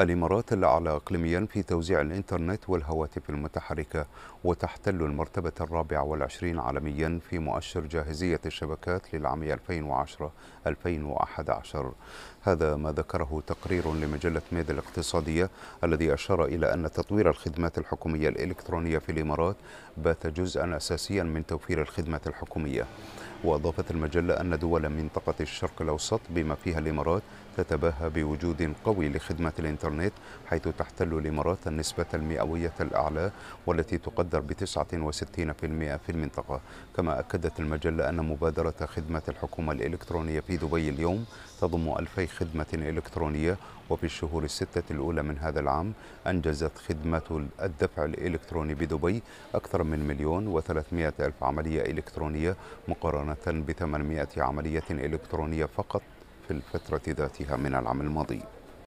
الإمارات الأعلى إقليميا في توزيع الإنترنت والهواتف المتحركة وتحتل المرتبة الرابعة والعشرين عالميا في مؤشر جاهزية الشبكات للعام 2010-2011 هذا ما ذكره تقرير لمجلة ميد الاقتصادية الذي أشار إلى أن تطوير الخدمات الحكومية الإلكترونية في الإمارات بات جزءا أساسيا من توفير الخدمات الحكومية. وأضافت المجلة أن دول منطقة الشرق الأوسط بما فيها الإمارات تتباهى بوجود قوي لخدمات الإنترنت حيث تحتل الإمارات النسبة المئوية الأعلى والتي تقدر ب 69% في المنطقة. كما أكدت المجلة أن مبادرة خدمات الحكومة الإلكترونية في دبي اليوم تضم ألفي خدمة إلكترونية وفي الشهور الستة الأولى من هذا العام أنجزت خدمة الدفع الإلكتروني بدبي أكثر من مليون وثلاثمائة ألف عملية إلكترونية مقارنة ب 800 عملية إلكترونية فقط في الفترة ذاتها من العام الماضي.